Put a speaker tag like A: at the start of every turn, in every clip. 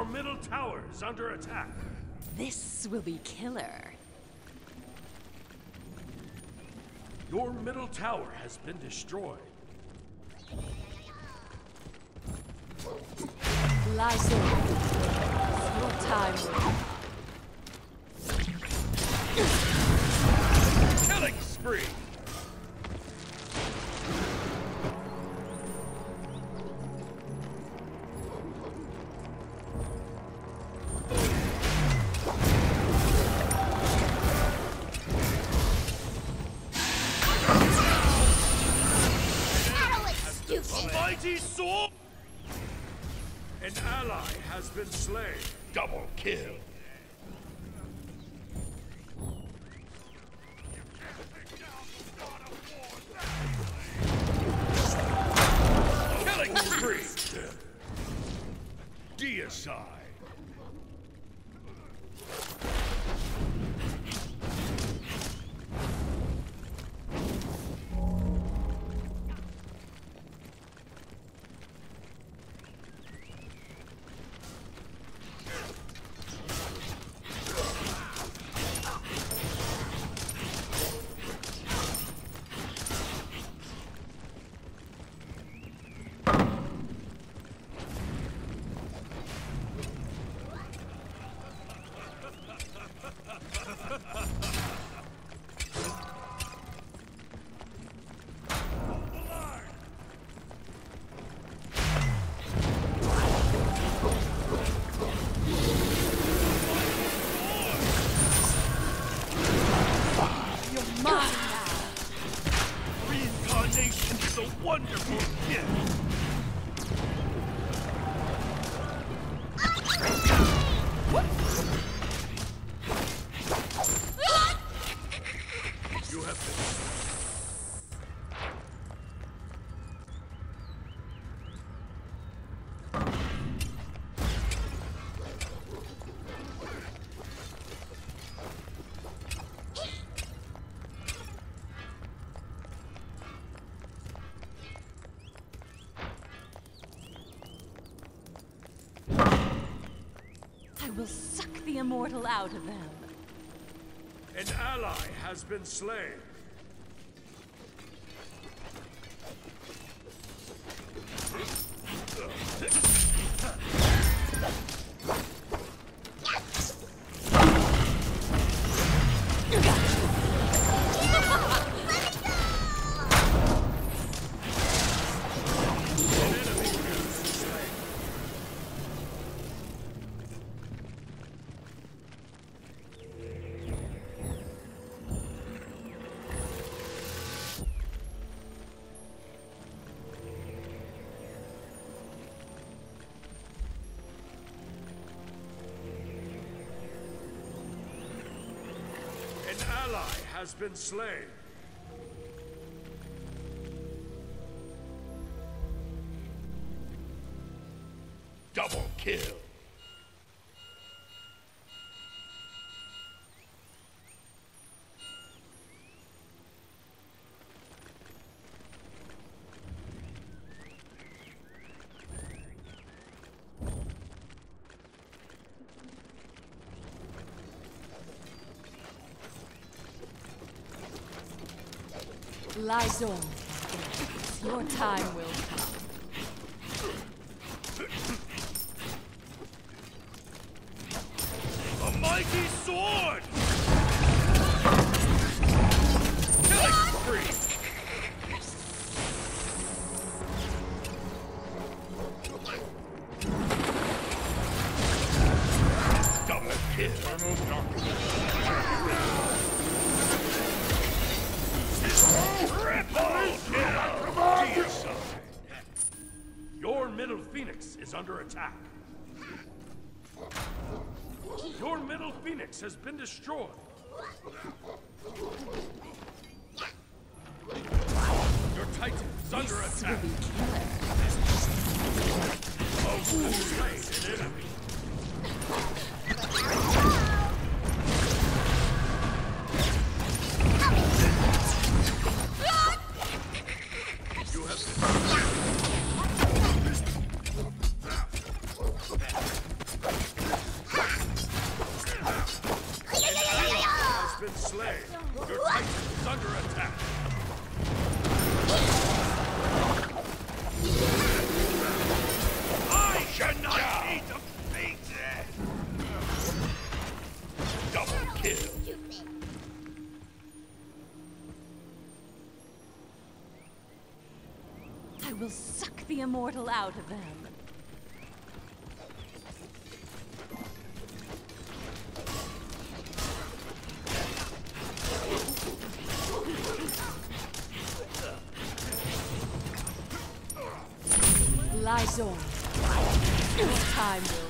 A: Your
B: middle tower is under attack.
A: This will be killer.
B: Your middle tower has been destroyed.
A: Lie down. Your time
B: Killing spree! Mighty sword!
C: An ally has been slain.
B: Double kill. Killing spree! Deicide.
C: Ha ha ha!
A: I will suck the immortal out of them.
C: An ally has been slain. Ally has been slain.
B: Double kill.
A: Dormant. Your time will
C: phoenix has been destroyed. Your titan is under attack. Been slain. Your titan is under attack.
B: I should not be defeated! Double kill.
A: I will suck the immortal out of them. Dormant. Your time will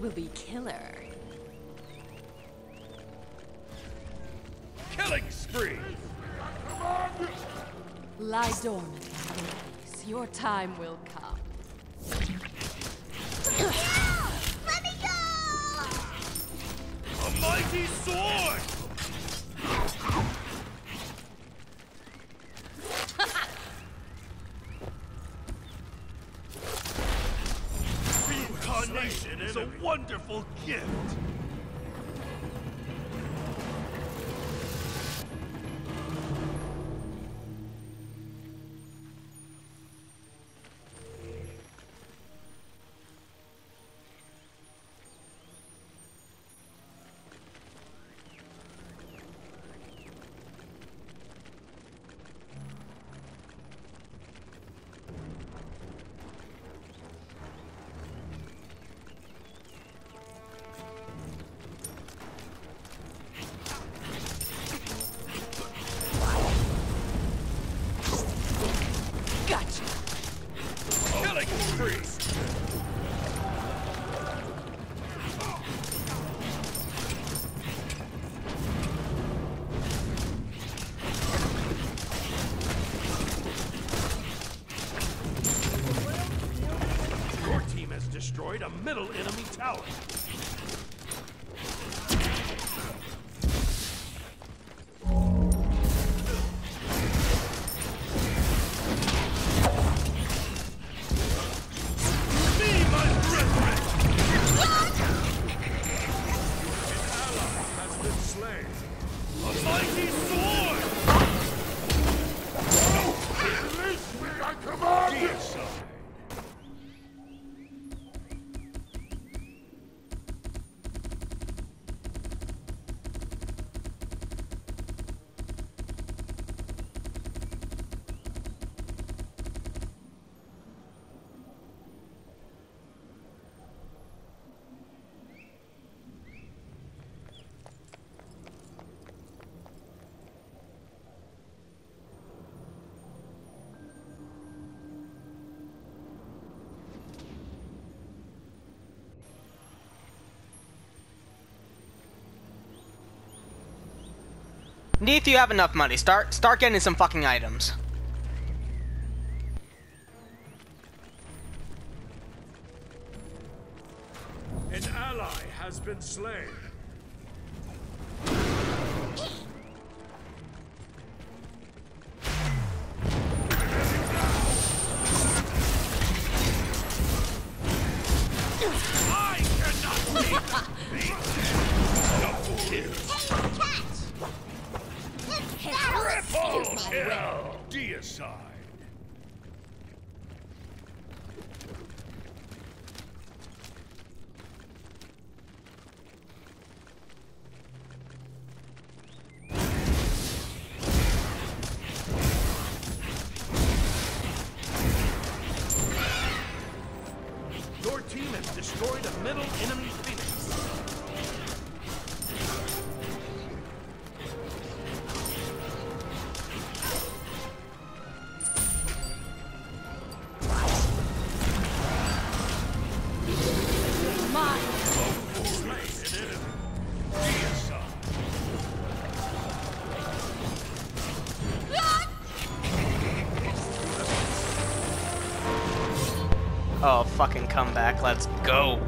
A: Will be killer.
B: Killing spree!
A: Lie dormant, please. Your time will come.
D: Let me go!
B: A mighty sword! wonderful gift. destroyed a middle enemy tower.
D: Neith, you have enough money. Start start getting some fucking items.
B: An ally has been slain.
D: Let's go.